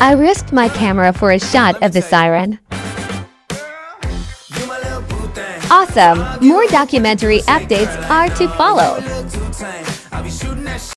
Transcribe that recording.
I risked my camera for a shot of the siren. Awesome! More documentary updates are to follow.